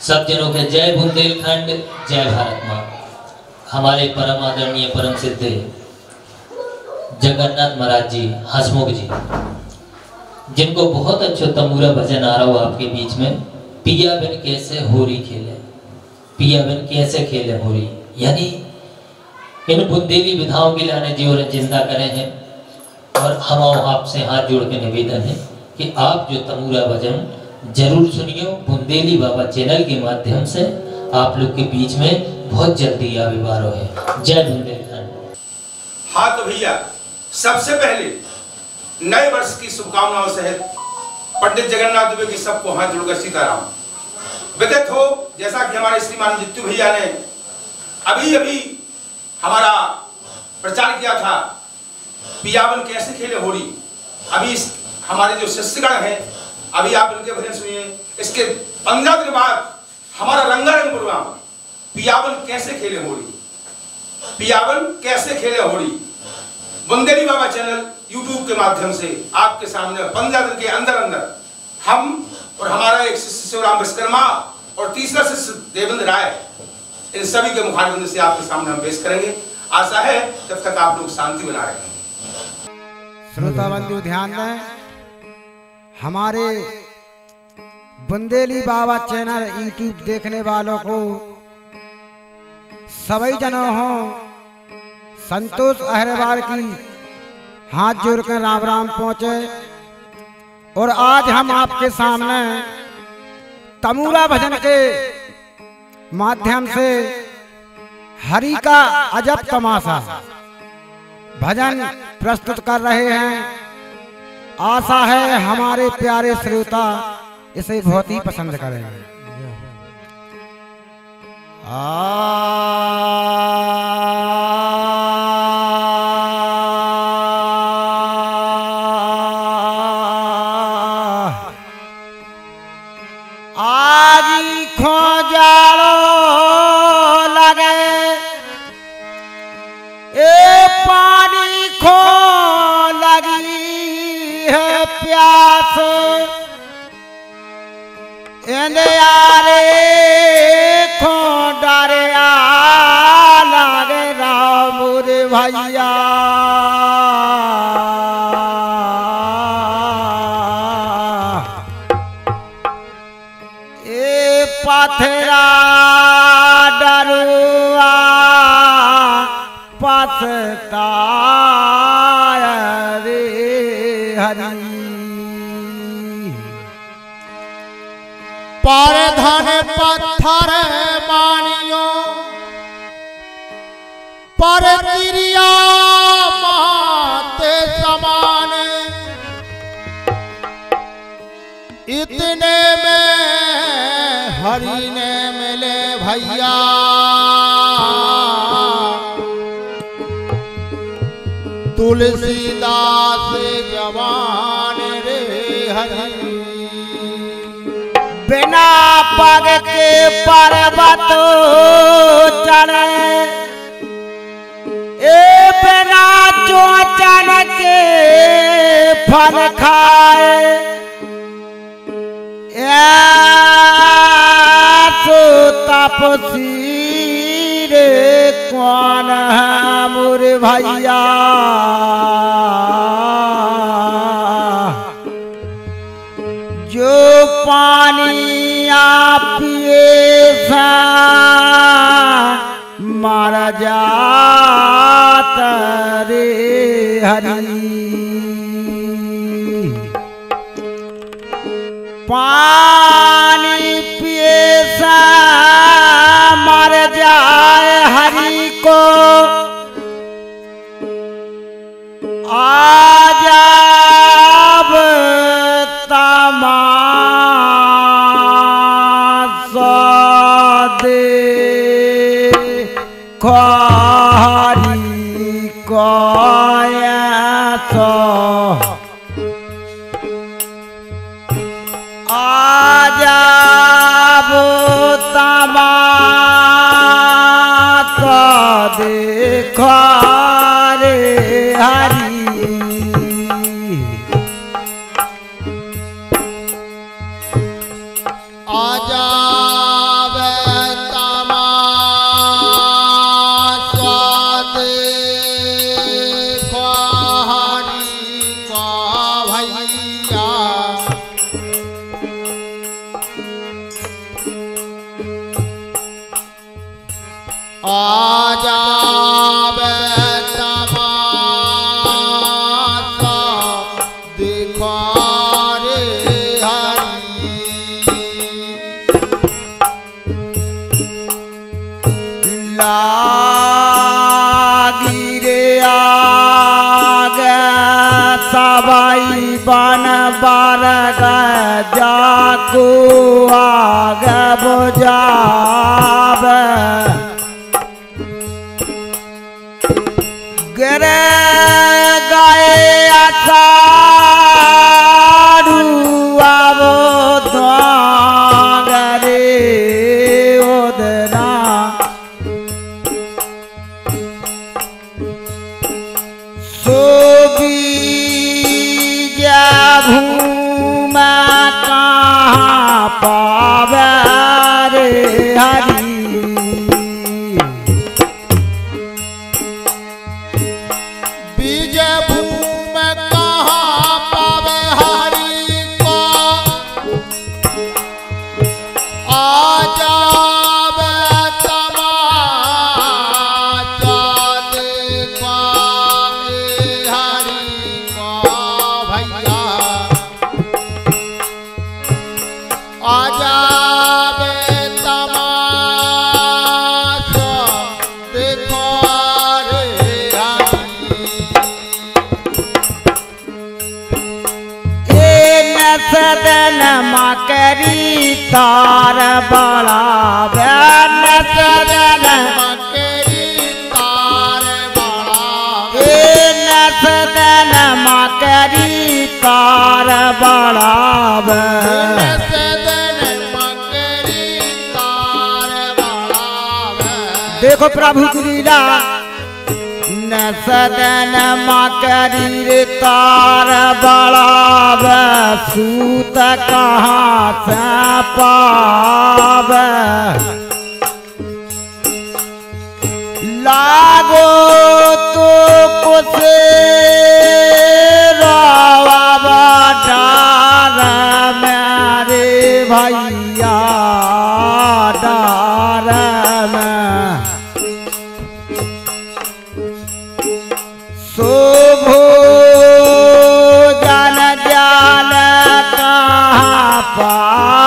सब जनों के जय बुंदेलखंड, जय भारत माँ हमारे परम आदरणीय, परम सिद्ध जगन्नाथ महाराज जी, हसमुख जी, जिनको बहुत अच्छा तमूरा भजन आ रहा हो आपके बीच में, पिया बिन कैसे होरी खेले? पिया बिन कैसे खेले होरी? यानी इन बुंदेली विधाओं के लाने जीवन ज़िंदा करे हैं। और हम आपसे हाथ जोड़ के निवेदन है कि आप जो तमूरा भजन ज़रूर सुनियो बुंदेली बाबा चैनल के माध्यम से। आप लोग के बीच में बहुत जल्दी है जय हाँ तो भैया, सबसे पहले नए वर्ष की शुभकामनाओं सहित पंडित जगन्नाथ दुबे की सबको हाथ जोड़कर सीताराम। विदित हो, जैसा कि हमारे श्रीमान जित्तू भैया ने अभी अभी हमारा प्रचार किया था, पियावन कैसे खेले होली अभी हमारे जो शिष्यगण हैं अभी आप इनके भजन सुनिए। इसके पंद्रह दिन बाद हमारा रंगारंग प्रोग्राम, पियावन कैसे खेले होली? पियावन कैसे खेले होली? बुंदेली बाबा चैनल यूट्यूब के माध्यम से आपके सामने पंद्रह दिन के अंदर अंदर हम और हमारा एक शिष्य शिवराम विश्वकर्मा और तीसरा शिष्य देवेंद्र राय, इन सभी के मुखारबंद से आपके सामने हम पेश करेंगे। आशा है तब तक आप लोग शांति बना रहे हैं श्रोता बंधु ध्यान दें हमारे बुंदेली बाबा चैनल यूट्यूब देखने वालों को सभी जनों हो, संतोष अहरवाल की हाथ जोड़कर राम राम पहुँचे। और आज हम आपके सामने तमूरा भजन के माध्यम से हरि का अजब तमाशा भजन प्रस्तुत कर रहे हैं। आशा है हमारे प्यारे श्रोता इसे बहुत ही पसंद करेंगे। आगी प्यास। इंदियारे खो डरे लागे राम रे भैया। ए पथरा डरुआ पछताय रे हरि। पर धन पत्थर मानियो पर क्रिया माते समान। इतने में हरि ने मिले भैया। तुलसीदास जवान रे हरि। बिना पग के पर्वत चढ़े। ए बिना चोचन के फल खाए। तपसी रे कौन है मोर भैया आप मर रे हरी। को yeah. तार बड़ा नसदन मकरी तार बड़ा ए नसदन मकरी तार बड़ा सदन मकरी तार बड़ा देखो प्रभु की लीला। सदन मकरीर तार बड़ाब सूत कहाँ से पाब लागो तो कुछ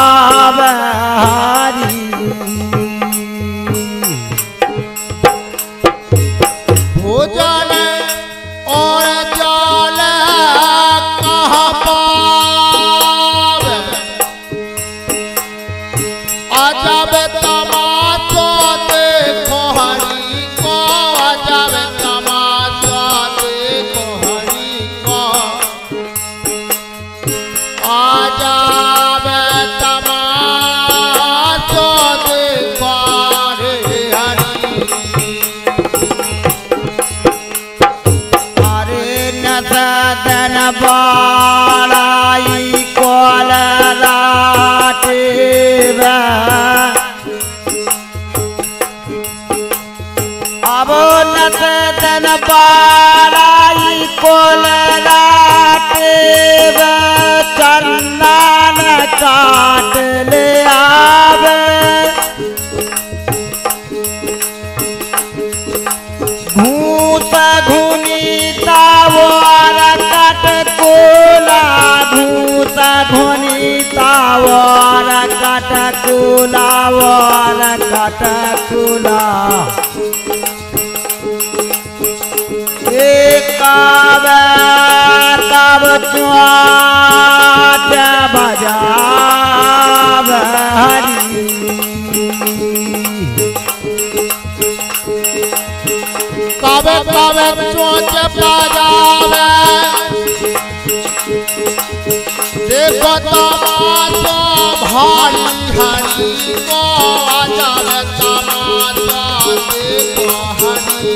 பாவ अब न सदन बालाई कोल राटेव चंदन काट ले आवे घूस घुनीता वार कट कोला, घूस घुनीता वार कट कोला, वार कट कोला। एक तब चुआट बजाव। हरी कबे कबे चोच बजावे। देखो तमाशा भारी हरी को देखो हरी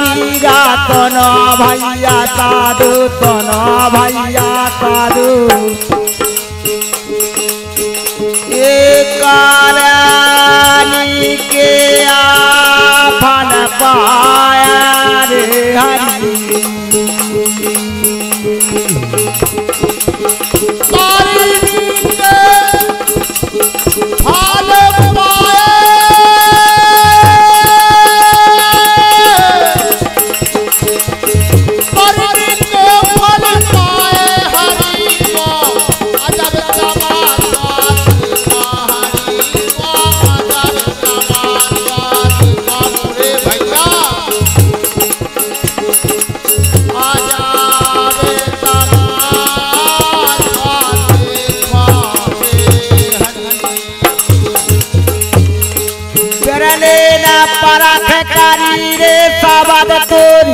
तो न भैया साधु तो न भैया साधु। एक रानी के आफन पाया रे हरी।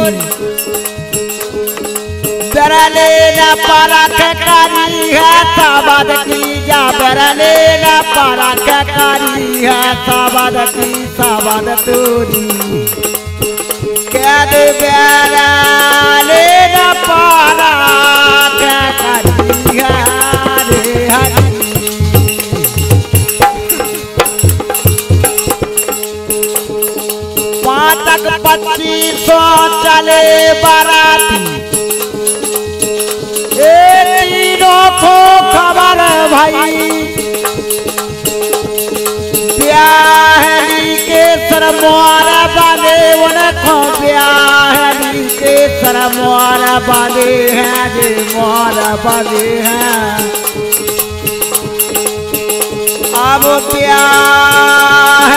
तोरी बिरले न परख करी है सबद की जा बरलेगा परख करी है सबद की सबद तोरी। कैद बरलेगा परख पच्चीसो चले बाराती। तीनों को खबर भाई। ब्याहरी के सरमोर बांधे, उनको ब्याहरी के सरमोर बांधे हैं जे, मोर बांधे हैं। अब प्याली की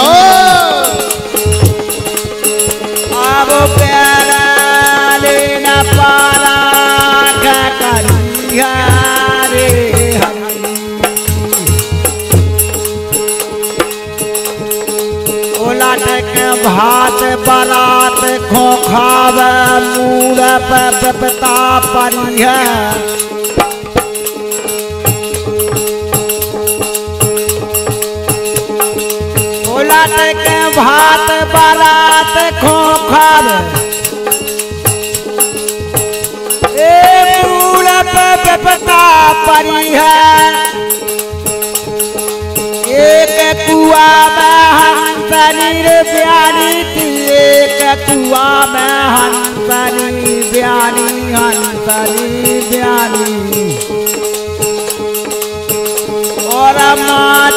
बरात खोखाव मूड़ पे पिपता परी है। उलट के भात बरात खोखाव मूड़ परी है। एक कुआ में हंसनी रे ब्यानी थी एक कुआ में हंसनी ब्यानी हंसनी ब्यानी। और माछली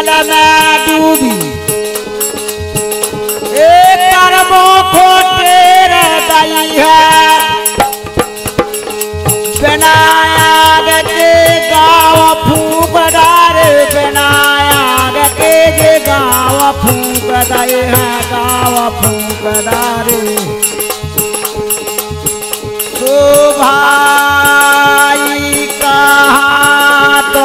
जल में डूबी। कर्मो को टेर गई है। बिनायाग के गाँव फूक डारे बिनायाग के जे हैं गाँव फूक डारे तो भाई, कहाँ तो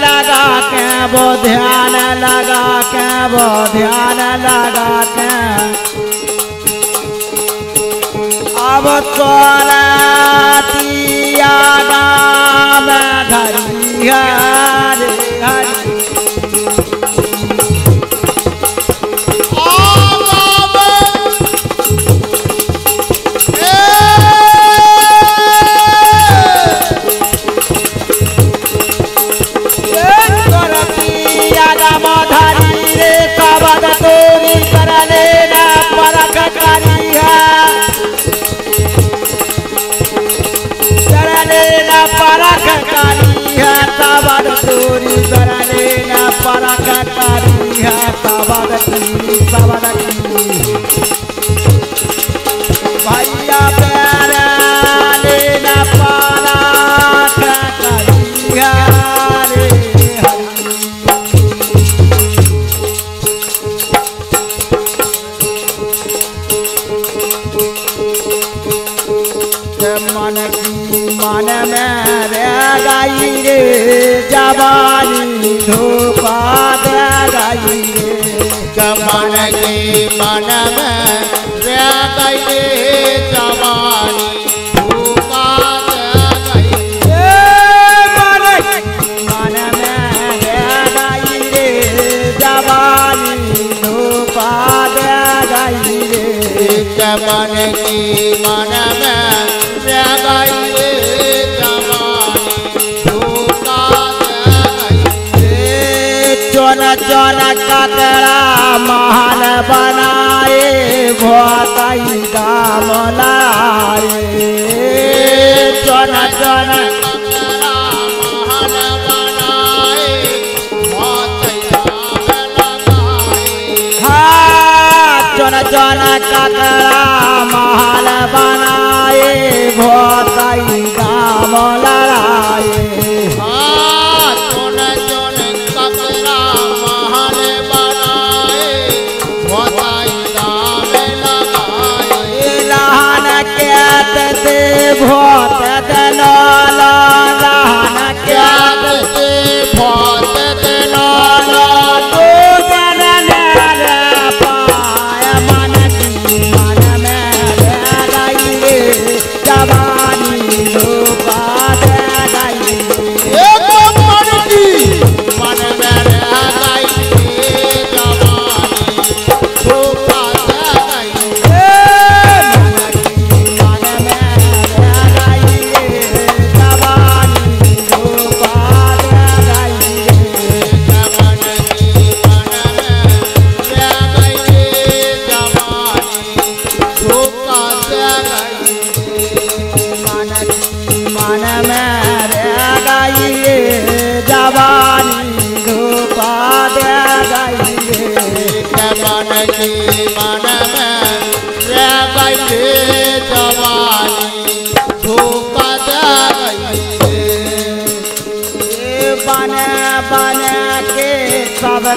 के वो ध्यान लगा के। अब चोरा दिया हरे मन की मन में रह गई जवानी। धोखा दे गई ए चोन चोन ककड़ा महल बनाए भोतई दाम लाए चोन चोन चोन चोन महल बनाए भोतई दाम लड़ाए।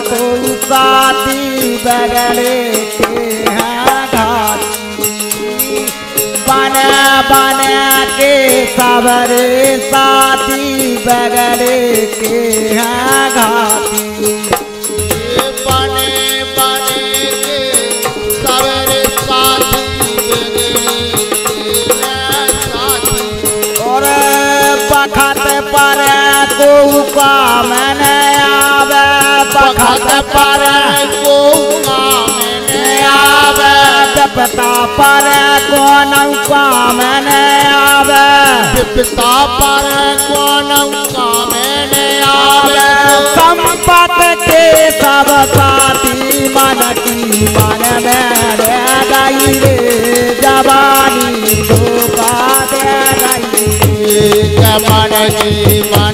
को साथी बगड़े के हैं घाटी बन बन के सबरे साथी बगड़े के हैं घाटी पर को काम न आवे पखत पर को काम आवे पिता पर को काम आव पिता पर को काम आवे संपत के सब साथी मन की मन में गई रे जवानी धोखा दे गई मन की मन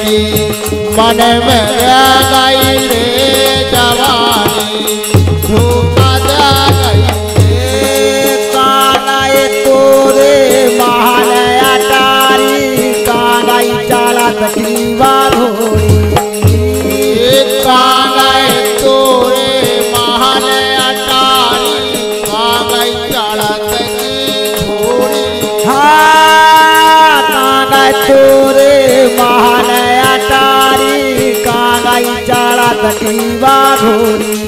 की मन में गई रे जवानी। धूपा तोरे महान अटारी कानाई चाला तकलीवा धोरी कानाए तोरे महान अटारी कानाई चाला तकलीवा लकड़ी बारोरी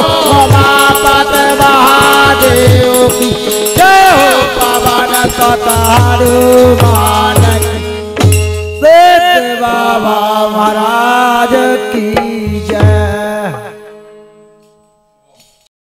उमापत महादेव की। जय हो पवन कतारु मान